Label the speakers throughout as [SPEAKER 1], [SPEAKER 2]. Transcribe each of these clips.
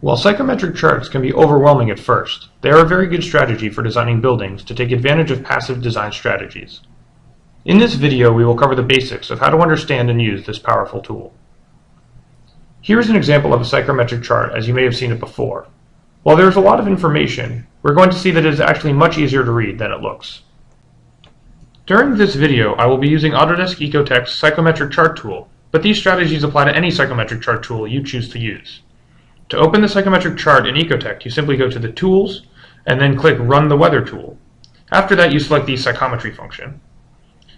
[SPEAKER 1] While psychometric charts can be overwhelming at first, they are a very good strategy for designing buildings to take advantage of passive design strategies. In this video, we will cover the basics of how to understand and use this powerful tool. Here is an example of a psychometric chart as you may have seen it before. While there is a lot of information, we're going to see that it is actually much easier to read than it looks. During this video, I will be using Autodesk Ecotect's psychometric chart tool, but these strategies apply to any psychometric chart tool you choose to use. To open the psychometric chart in Ecotect, you simply go to the Tools, and then click Run the Weather tool. After that, you select the Psychometry function.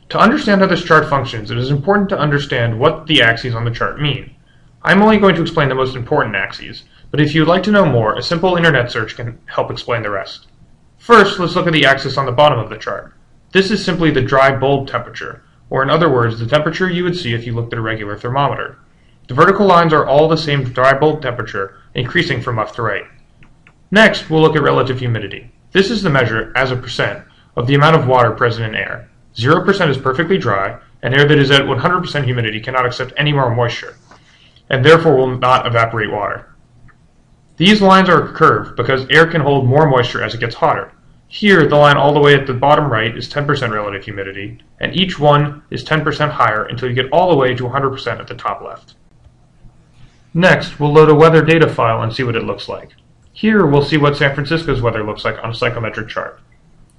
[SPEAKER 1] To understand how this chart functions, it is important to understand what the axes on the chart mean. I'm only going to explain the most important axes, but if you would like to know more, a simple internet search can help explain the rest. First, let's look at the axis on the bottom of the chart. This is simply the dry bulb temperature, or in other words, the temperature you would see if you looked at a regular thermometer. The vertical lines are all the same dry bulb temperature, increasing from left to right. Next, we'll look at relative humidity. This is the measure, as a percent, of the amount of water present in air. 0% is perfectly dry, and air that is at 100% humidity cannot accept any more moisture, and therefore will not evaporate water. These lines are curved because air can hold more moisture as it gets hotter. Here, the line all the way at the bottom right is 10% relative humidity, and each one is 10% higher until you get all the way to 100% at the top left. Next, we'll load a weather data file and see what it looks like. Here, we'll see what San Francisco's weather looks like on a psychometric chart.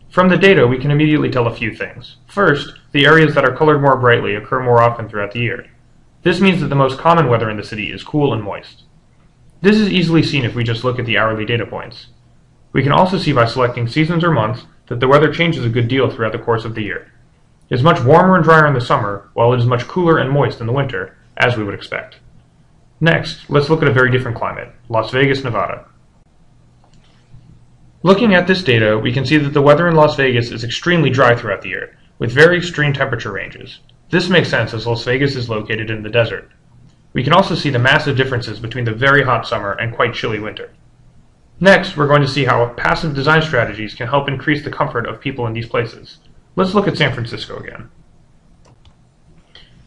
[SPEAKER 1] From the data, we can immediately tell a few things. First, the areas that are colored more brightly occur more often throughout the year. This means that the most common weather in the city is cool and moist. This is easily seen if we just look at the hourly data points. We can also see by selecting seasons or months that the weather changes a good deal throughout the course of the year. It is much warmer and drier in the summer, while it is much cooler and moist in the winter, as we would expect. Next, let's look at a very different climate, Las Vegas, Nevada. Looking at this data, we can see that the weather in Las Vegas is extremely dry throughout the year, with very extreme temperature ranges. This makes sense as Las Vegas is located in the desert. We can also see the massive differences between the very hot summer and quite chilly winter. Next, we're going to see how passive design strategies can help increase the comfort of people in these places. Let's look at San Francisco again.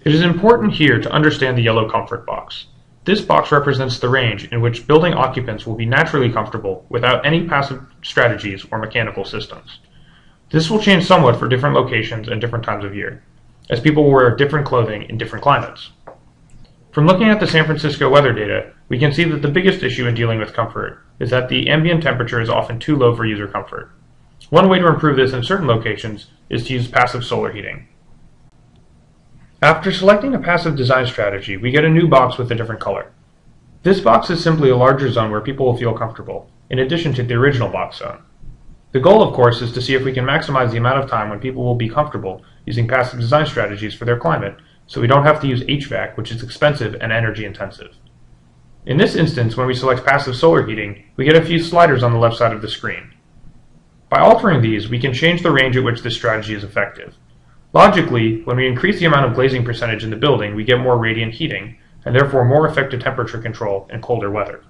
[SPEAKER 1] It is important here to understand the yellow comfort box. This box represents the range in which building occupants will be naturally comfortable without any passive strategies or mechanical systems. This will change somewhat for different locations and different times of year, as people will wear different clothing in different climates. From looking at the San Francisco weather data, we can see that the biggest issue in dealing with comfort is that the ambient temperature is often too low for user comfort. One way to improve this in certain locations is to use passive solar heating. After selecting a passive design strategy, we get a new box with a different color. This box is simply a larger zone where people will feel comfortable, in addition to the original box zone. The goal, of course, is to see if we can maximize the amount of time when people will be comfortable using passive design strategies for their climate, so we don't have to use HVAC, which is expensive and energy intensive. In this instance, when we select passive solar heating, we get a few sliders on the left side of the screen. By altering these, we can change the range at which this strategy is effective. Logically, when we increase the amount of glazing percentage in the building, we get more radiant heating, and therefore more effective temperature control in colder weather.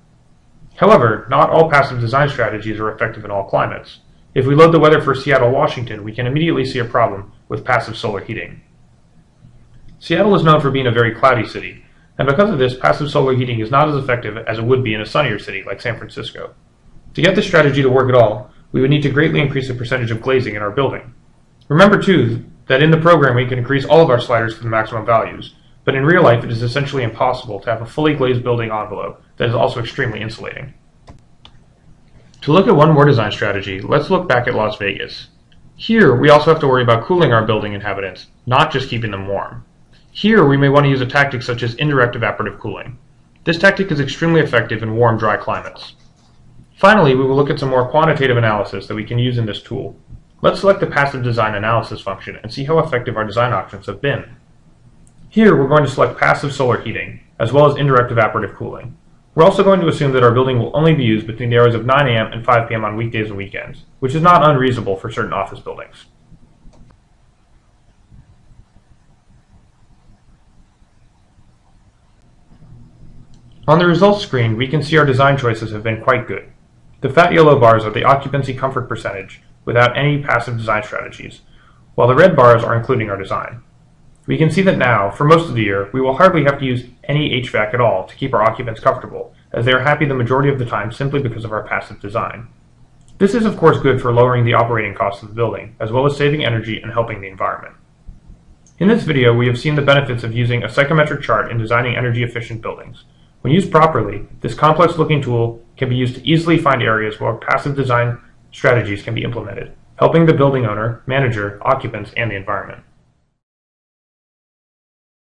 [SPEAKER 1] However, not all passive design strategies are effective in all climates. If we load the weather for Seattle, Washington, we can immediately see a problem with passive solar heating. Seattle is known for being a very cloudy city, and because of this, passive solar heating is not as effective as it would be in a sunnier city like San Francisco. To get this strategy to work at all, we would need to greatly increase the percentage of glazing in our building. Remember too that in the program we can increase all of our sliders to the maximum values, but in real life it is essentially impossible to have a fully glazed building envelope that is also extremely insulating. To look at one more design strategy, let's look back at Las Vegas. Here, we also have to worry about cooling our building inhabitants, not just keeping them warm. Here, we may want to use a tactic such as indirect evaporative cooling. This tactic is extremely effective in warm, dry climates. Finally, we will look at some more quantitative analysis that we can use in this tool. Let's select the passive design analysis function and see how effective our design options have been. Here we're going to select passive solar heating, as well as indirect evaporative cooling. We're also going to assume that our building will only be used between the hours of 9 a.m. and 5 p.m. on weekdays and weekends, which is not unreasonable for certain office buildings. On the results screen, we can see our design choices have been quite good. The fat yellow bars are the occupancy comfort percentage, without any passive design strategies, while the red bars are including our design. We can see that now, for most of the year, we will hardly have to use any HVAC at all to keep our occupants comfortable, as they are happy the majority of the time simply because of our passive design. This is of course good for lowering the operating costs of the building, as well as saving energy and helping the environment. In this video, we have seen the benefits of using a psychometric chart in designing energy efficient buildings. When used properly, this complex looking tool can be used to easily find areas where passive design strategies can be implemented, helping the building owner, manager, occupants, and the environment.